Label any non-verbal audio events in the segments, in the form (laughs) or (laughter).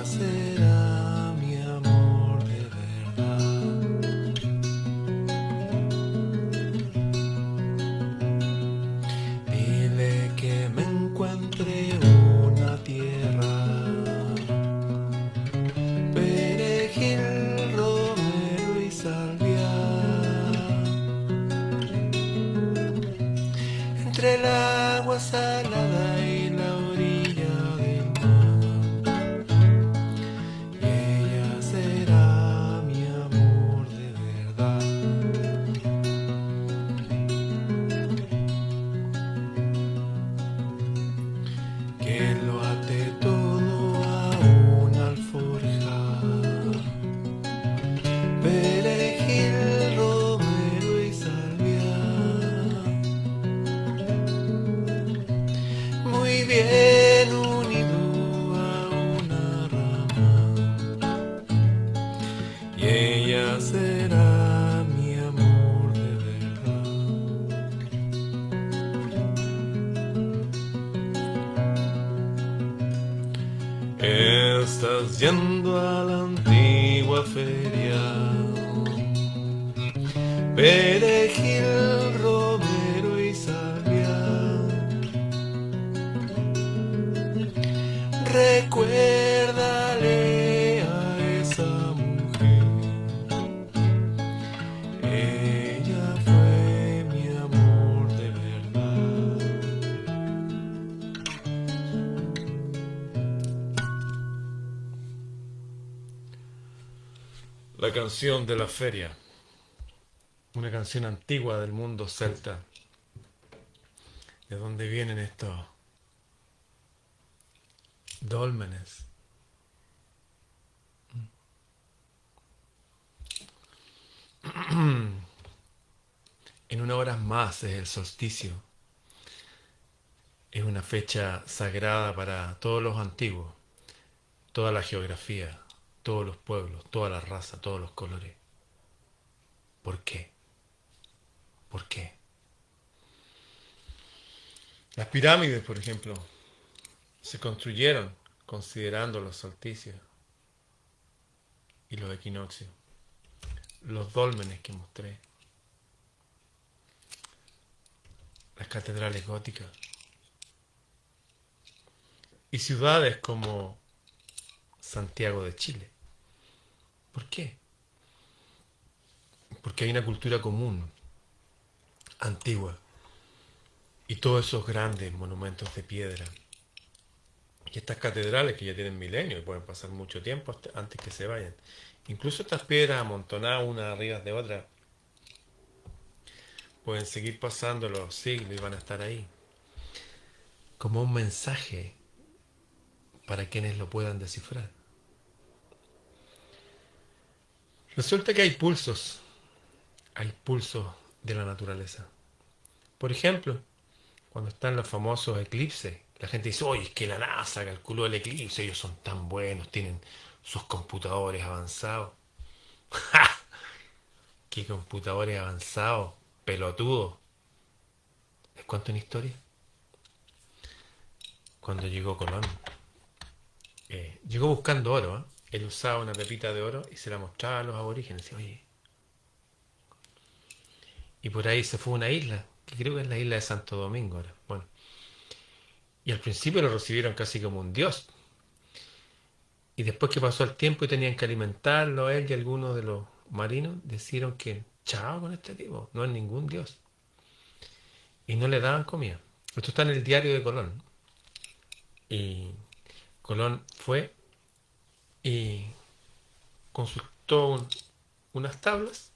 ella feria. Perejil, Canción de la feria. Una canción antigua del mundo celta. ¿De dónde vienen estos dólmenes? (clears throat) En una hora más es el solsticio. Es una fecha sagrada para todos los antiguos, toda la geografía, todos los pueblos, toda la raza, todos los colores. ¿Por qué? ¿Por qué? Las pirámides, por ejemplo, se construyeron considerando los solsticios y los equinoccios, los dólmenes que mostré, las catedrales góticas y ciudades como Santiago de Chile. ¿Por qué? Porque hay una cultura común, antigua, y todos esos grandes monumentos de piedra. Y estas catedrales que ya tienen milenios y pueden pasar mucho tiempo antes que se vayan. Incluso estas piedras amontonadas unas arriba de otras pueden seguir pasando los siglos y van a estar ahí. Como un mensaje para quienes lo puedan descifrar. Resulta que hay pulsos, hay pulsos de la naturaleza. Por ejemplo, cuando están los famosos eclipses, la gente dice, oye, es que la NASA calculó el eclipse, ellos son tan buenos, tienen sus computadores avanzados. ¡Ja! (laughs) ¿Qué computadores avanzados? Pelotudo. ¿Les cuento una historia? Cuando llegó Colón, eh, llegó buscando oro, ¿eh? Él usaba una pepita de oro y se la mostraba a los aborígenes. Y por ahí se fue a una isla, que creo que es la isla de Santo Domingo ahora. Bueno. Y al principio lo recibieron casi como un dios. Y después que pasó el tiempo y tenían que alimentarlo, él y algunos de los marinos decidieron que chao con este tipo, no es ningún dios. Y no le daban comida. Esto está en el diario de Colón. Y Colón fue y consultó unas tablas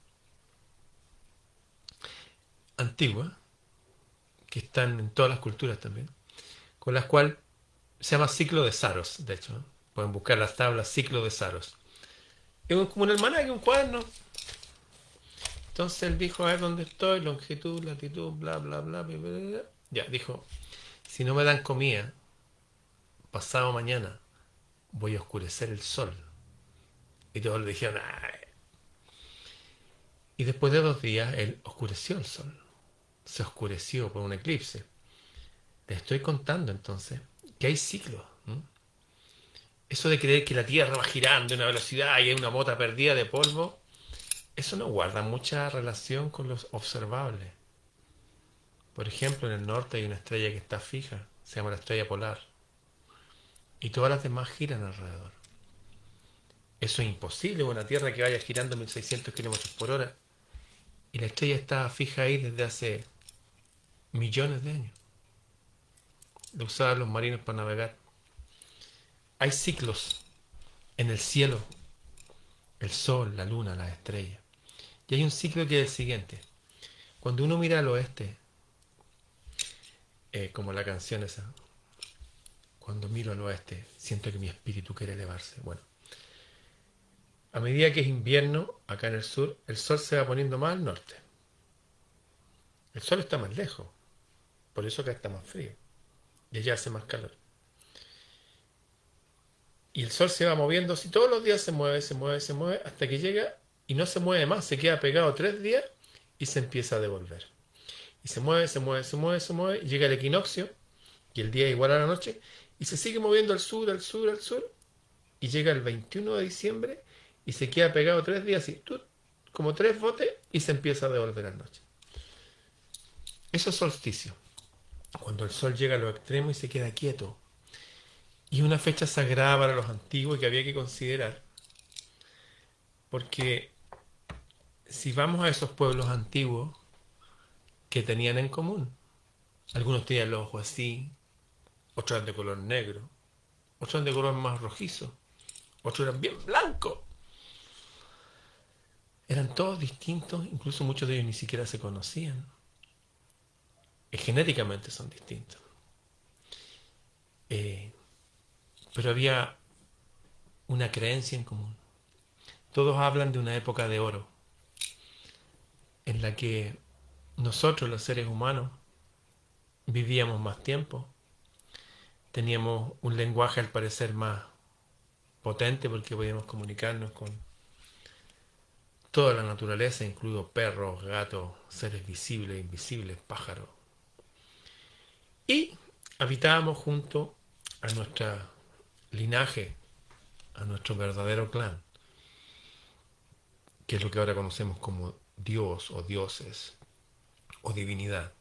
antiguas, que están en todas las culturas también, con las cuales se llama ciclo de Saros, de hecho. Pueden buscar las tablas ciclo de Saros. Es como un almanaque, un cuaderno. Entonces él dijo, a ver dónde estoy, longitud, latitud, bla, bla, bla, bla, bla, bla. Ya, dijo, si no me dan comida, pasado mañana voy a oscurecer el sol. Y todos le dijeron, Ay. Y después de dos días, él oscureció el sol. Se oscureció por un eclipse. Le estoy contando entonces que hay ciclos. Eso de creer que la Tierra va girando a una velocidad y hay una mota perdida de polvo, eso no guarda mucha relación con los observables. Por ejemplo, en el norte hay una estrella que está fija, se llama la estrella polar, y todas las demás giran alrededor. Eso es imposible, una Tierra que vaya girando 1600 kilómetros por hora, y la estrella está fija ahí desde hace millones de años. Lo usaban los marinos para navegar. Hay ciclos en el cielo, el sol, la luna, las estrellas. Y hay un ciclo que es el siguiente. Cuando uno mira al oeste, eh, como la canción esa, cuando miro al oeste, siento que mi espíritu quiere elevarse. Bueno, a medida que es invierno, acá en el sur, el sol se va poniendo más al norte. El sol está más lejos, por eso acá está más frío. Y allá hace más calor. Y el sol se va moviendo, si todos los días se mueve, se mueve, se mueve, hasta que llega y no se mueve más, se queda pegado tres días y se empieza a devolver. Y se mueve, se mueve, se mueve, se mueve, y llega el equinoccio, y el día es igual a la noche, y se sigue moviendo al sur, al sur, al sur, y llega el 21 de diciembre y se queda pegado tres días, y como tres botes, y se empieza a devolver a la noche. Eso es solsticio, cuando el sol llega a los extremos y se queda quieto. Y una fecha sagrada para los antiguos que había que considerar, porque si vamos a esos pueblos antiguos, que tenían en común? Algunos tenían los ojos así, otros eran de color negro, otros eran de color más rojizo, otros eran bien blancos. Eran todos distintos, incluso muchos de ellos ni siquiera se conocían. Y genéticamente son distintos. Eh, pero había una creencia en común. Todos hablan de una época de oro en la que nosotros los seres humanos vivíamos más tiempo, teníamos un lenguaje al parecer más potente porque podíamos comunicarnos con toda la naturaleza, incluido perros, gatos, seres visibles, invisibles, pájaros. Y habitábamos junto a nuestro linaje, a nuestro verdadero clan, que es lo que ahora conocemos como Dios o dioses o divinidad.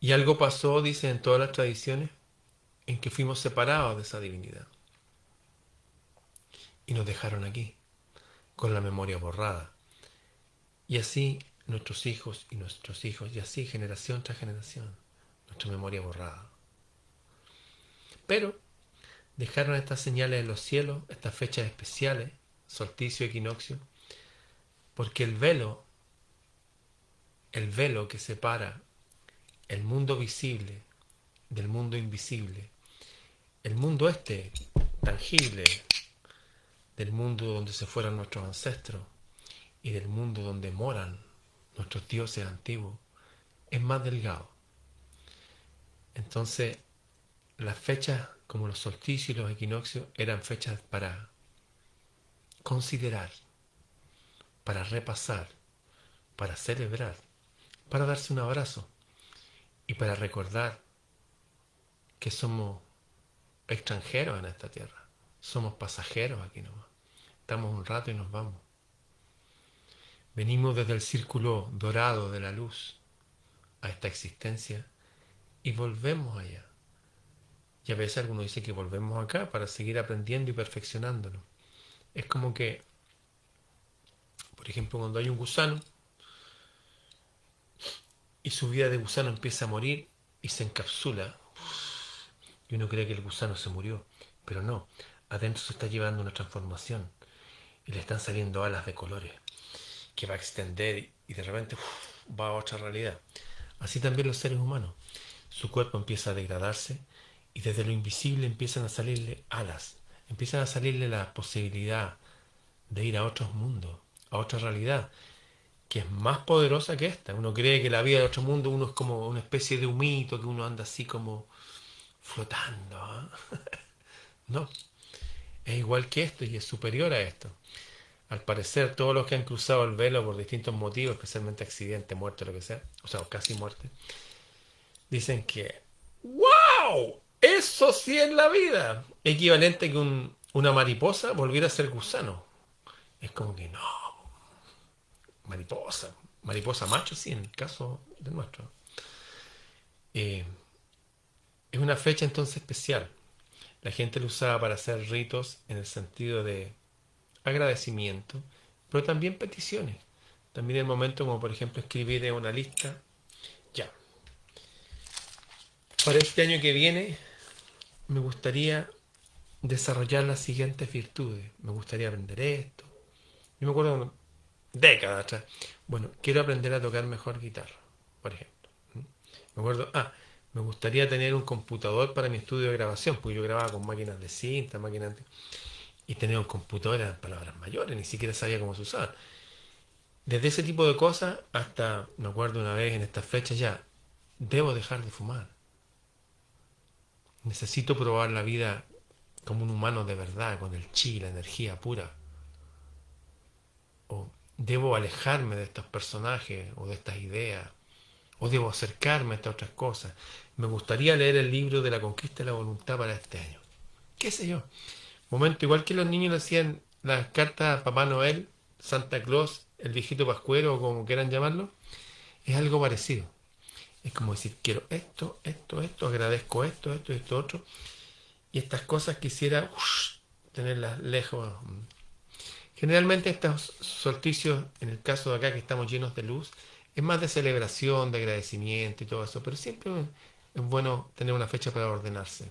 Y algo pasó, dice en todas las tradiciones, en que fuimos separados de esa divinidad. Y nos dejaron aquí, con la memoria borrada. Y así nuestros hijos y nuestros hijos, y así generación tras generación, nuestra memoria borrada. Pero dejaron estas señales en los cielos, estas fechas especiales, solsticio, equinoccio, porque el velo, el velo que separa el mundo visible del mundo invisible, el mundo este tangible, del mundo donde se fueron nuestros ancestros y del mundo donde moran nuestros dioses antiguos, es más delgado. Entonces, las fechas como los solsticios y los equinoccios eran fechas para considerar para repasar, para celebrar, para darse un abrazo y para recordar que somos extranjeros en esta tierra, somos pasajeros aquí nomás. Estamos un rato y nos vamos. Venimos desde el círculo dorado de la luz a esta existencia y volvemos allá. Y a veces algunos dicen que volvemos acá para seguir aprendiendo y perfeccionándolo. Es como que por ejemplo, cuando hay un gusano y su vida de gusano empieza a morir y se encapsula y uno cree que el gusano se murió, pero no, adentro se está llevando una transformación y le están saliendo alas de colores que va a extender y de repente va a otra realidad. Así también los seres humanos. Su cuerpo empieza a degradarse y desde lo invisible empiezan a salirle alas, empiezan a salirle la posibilidad de ir a otros mundos, a otra realidad, que es más poderosa que esta. Uno cree que la vida de otro mundo uno es como una especie de humito, que uno anda así como flotando. ¿ah? (laughs) no, es igual que esto y es superior a esto. Al parecer, todos los que han cruzado el velo por distintos motivos, especialmente accidente, muerte, lo que sea, o sea, casi muerte, dicen que, ¡wow! Eso sí es la vida. Equivalente que una mariposa volviera a ser gusano. Es como que no. Mariposa. Mariposa macho, sí, en el caso de nuestro. Eh, es una fecha entonces especial. La gente lo usaba para hacer ritos en el sentido de agradecimiento, pero también peticiones. También el momento como por ejemplo escribir en una lista. Ya. Para este año que viene me gustaría desarrollar las siguientes virtudes. Me gustaría aprender esto. Yo me acuerdo décadas atrás. Bueno, quiero aprender a tocar mejor guitarra, por ejemplo. ¿Mm? Me acuerdo, ah, me gustaría tener un computador para mi estudio de grabación, porque yo grababa con máquinas de cinta, máquinas de... Y tener un computador eran palabras mayores, ni siquiera sabía cómo se usaba. Desde ese tipo de cosas hasta, me acuerdo una vez en esta fecha ya, debo dejar de fumar. Necesito probar la vida como un humano de verdad, con el chi, la energía pura. O debo alejarme de estos personajes o de estas ideas. O debo acercarme a estas otras cosas. Me gustaría leer el libro de la conquista de la voluntad para este año. ¿Qué sé yo? Momento, igual que los niños le hacían las cartas a Papá Noel, Santa Claus, el viejito pascuero o como quieran llamarlo, es algo parecido. Es como decir, quiero esto, esto, esto, agradezco esto, esto, esto, otro. Y estas cosas quisiera tenerlas lejos. Generalmente estos solsticios, en el caso de acá que estamos llenos de luz, es más de celebración, de agradecimiento y todo eso, pero siempre es bueno tener una fecha para ordenarse.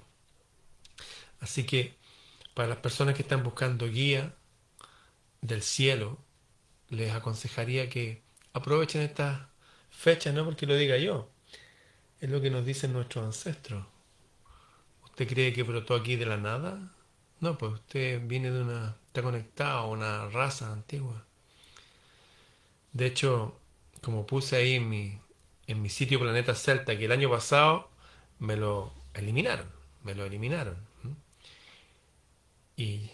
Así que para las personas que están buscando guía del cielo, les aconsejaría que aprovechen estas fechas, no porque lo diga yo, es lo que nos dicen nuestros ancestros. ¿Usted cree que brotó aquí de la nada? No, pues usted viene de una, está conectado a una raza antigua. De hecho, como puse ahí en mi, en mi sitio Planeta Celta, que el año pasado me lo eliminaron, me lo eliminaron. Y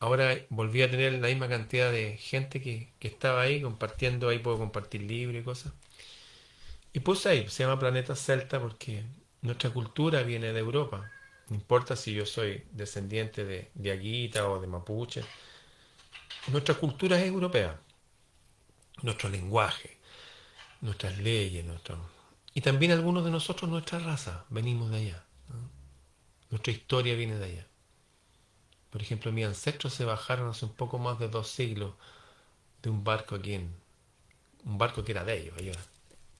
ahora volví a tener la misma cantidad de gente que, que estaba ahí compartiendo, ahí puedo compartir libros y cosas. Y puse ahí, se llama Planeta Celta porque nuestra cultura viene de Europa. No importa si yo soy descendiente de, de Aguita o de Mapuche. Nuestra cultura es europea. Nuestro lenguaje, nuestras leyes, nuestro... y también algunos de nosotros, nuestra raza, venimos de allá. Nuestra historia viene de allá. Por ejemplo, mis ancestros se bajaron hace un poco más de dos siglos de un barco aquí en... Un barco que era de ellos. Ellos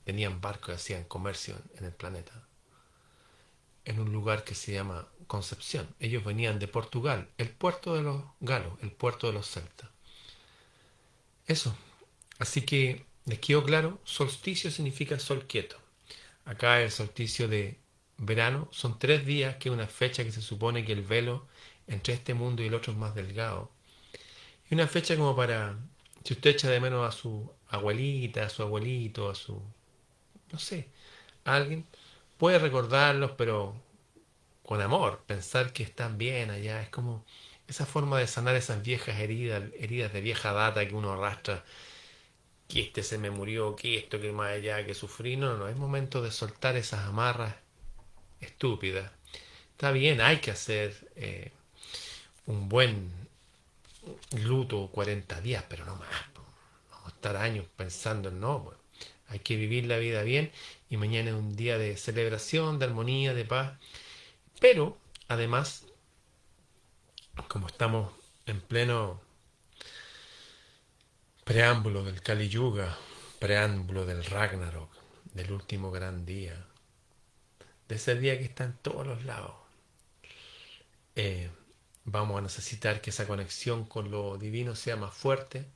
tenían barcos que hacían comercio en el planeta. En un lugar que se llama Concepción. Ellos venían de Portugal, el puerto de los galos, el puerto de los celtas. Eso. Así que les quedó claro, solsticio significa sol quieto. Acá el solsticio de verano son tres días, que es una fecha que se supone que el velo entre este mundo y el otro es más delgado. Y una fecha como para, si usted echa de menos a su abuelita, a su abuelito, a su no sé, alguien puede recordarlos, pero con amor, pensar que están bien allá, es como esa forma de sanar esas viejas heridas, heridas de vieja data que uno arrastra, que este se me murió, que esto, que más allá, que sufrí, no, no, es momento de soltar esas amarras estúpidas. Está bien, hay que hacer eh, un buen luto 40 días, pero no más. Vamos a estar años pensando en no. Hay que vivir la vida bien y mañana es un día de celebración, de armonía, de paz. Pero, además, como estamos en pleno preámbulo del Kali Yuga, preámbulo del Ragnarok, del último gran día, de ese día que está en todos los lados, eh, vamos a necesitar que esa conexión con lo divino sea más fuerte,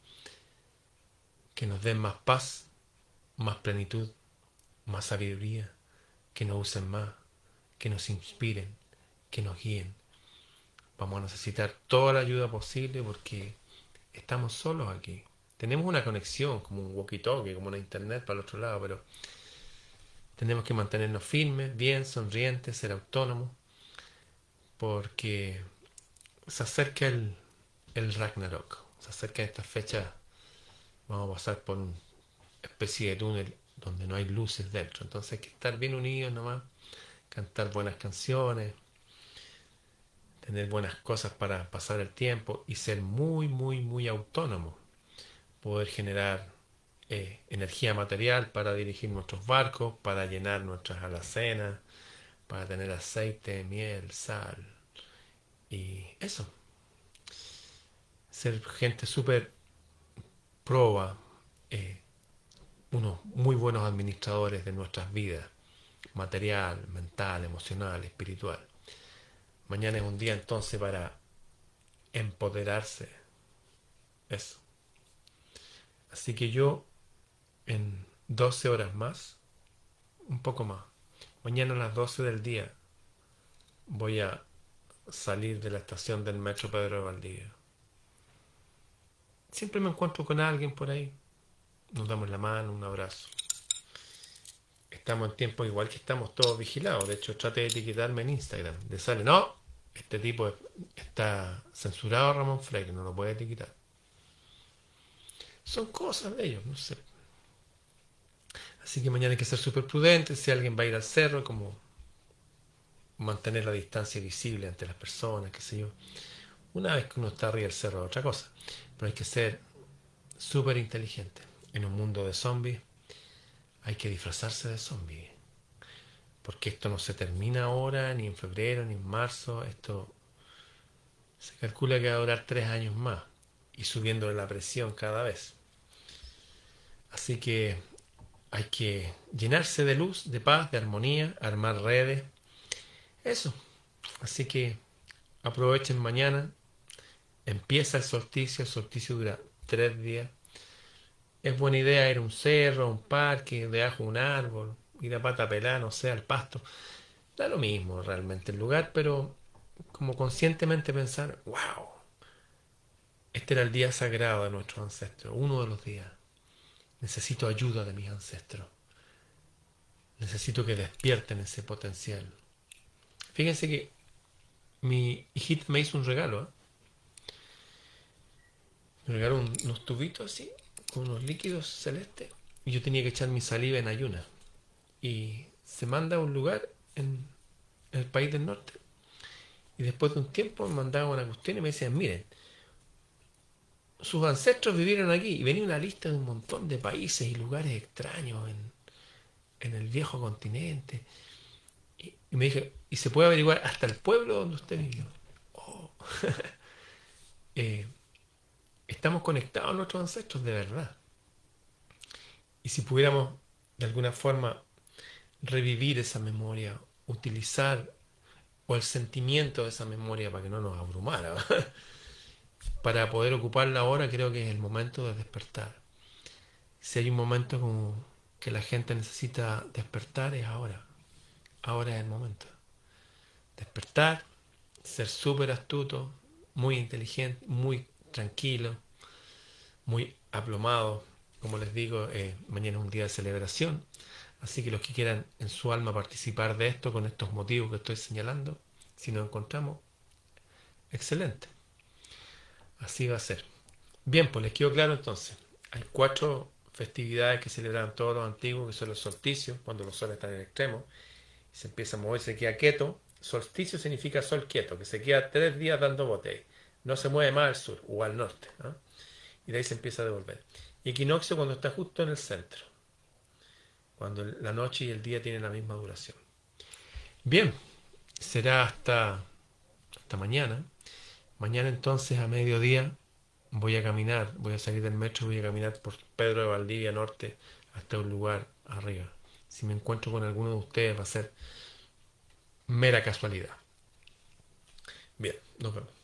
que nos den más paz, más plenitud, más sabiduría, que nos usen más, que nos inspiren, que nos guíen. Vamos a necesitar toda la ayuda posible porque estamos solos aquí. Tenemos una conexión, como un walkie-talkie, como una internet para el otro lado, pero tenemos que mantenernos firmes, bien, sonrientes, ser autónomos, porque se acerca el, el Ragnarok, se acerca esta fecha, vamos a pasar por una especie de túnel donde no hay luces dentro, entonces hay que estar bien unidos nomás, cantar buenas canciones, tener buenas cosas para pasar el tiempo y ser muy, muy, muy autónomo. Poder generar eh, energía material para dirigir nuestros barcos, para llenar nuestras alacenas, para tener aceite, miel, sal. Y eso. Ser gente súper proba, eh, unos muy buenos administradores de nuestras vidas, material, mental, emocional, espiritual. Mañana es un día entonces para empoderarse. Eso. Así que yo en 12 horas más, un poco más, mañana a las 12 del día voy a salir de la estación del metro Pedro de Valdivia. Siempre me encuentro con alguien por ahí. Nos damos la mano, un abrazo. Estamos en tiempo igual que estamos todos vigilados. De hecho, trate de etiquetarme en Instagram. De sale, no, este tipo está censurado Ramón Freire, no lo puede etiquetar. Son cosas de ellos, no sé. Así que mañana hay que ser súper prudentes. Si alguien va a ir al cerro, como mantener la distancia visible ante las personas, qué sé yo. Una vez que uno está arriba del cerro, otra cosa. Pero hay que ser súper inteligente. En un mundo de zombies hay que disfrazarse de zombie. Porque esto no se termina ahora, ni en febrero, ni en marzo. Esto se calcula que va a durar tres años más y subiendo la presión cada vez. Así que hay que llenarse de luz, de paz, de armonía, armar redes. Eso. Así que aprovechen mañana. Empieza el solsticio. El solsticio dura tres días. Es buena idea ir a un cerro, a un parque, debajo de un árbol, ir a pata pelada, no sé, al pasto. Da lo mismo realmente el lugar, pero como conscientemente pensar, wow, este era el día sagrado de nuestros ancestros, uno de los días. Necesito ayuda de mis ancestros. Necesito que despierten ese potencial. Fíjense que mi hijita me hizo un regalo. ¿eh? Me regaló unos tubitos así unos líquidos celestes y yo tenía que echar mi saliva en ayuna. Y se manda a un lugar en el país del norte. Y después de un tiempo me mandaban una cuestión y me decían, miren, sus ancestros vivieron aquí. Y venía una lista de un montón de países y lugares extraños en, el viejo continente. Y, me dije, y se puede averiguar hasta el pueblo donde usted vivió. Oh. (laughs) eh, estamos conectados a nuestros ancestros de verdad. Y si pudiéramos de alguna forma revivir esa memoria, utilizar o el sentimiento de esa memoria para que no nos abrumara, (laughs) para poder ocuparla ahora, creo que es el momento de despertar. Si hay un momento como que la gente necesita despertar, es ahora. Ahora es el momento. Despertar, ser súper astuto, muy inteligente, muy tranquilo, muy aplomado. Como les digo, eh, mañana es un día de celebración. Así que los que quieran en su alma participar de esto con estos motivos que estoy señalando, si nos encontramos, excelente. Así va a ser. Bien, pues les quedó claro entonces. Hay cuatro festividades que celebran todos los antiguos, que son los solsticios, cuando los soles están en extremo. Se empieza a mover, se queda quieto. Solsticio significa sol quieto, que se queda tres días dando bote no se mueve más al sur o al norte. Y de ahí se empieza a devolver. Y equinoccio cuando está justo en el centro. Cuando la noche y el día tienen la misma duración. Bien, será hasta, hasta mañana. Mañana entonces a mediodía voy a caminar, voy a salir del metro, voy a caminar por Pedro de Valdivia Norte hasta un lugar arriba. Si me encuentro con alguno de ustedes va a ser mera casualidad. Bien, nos vemos.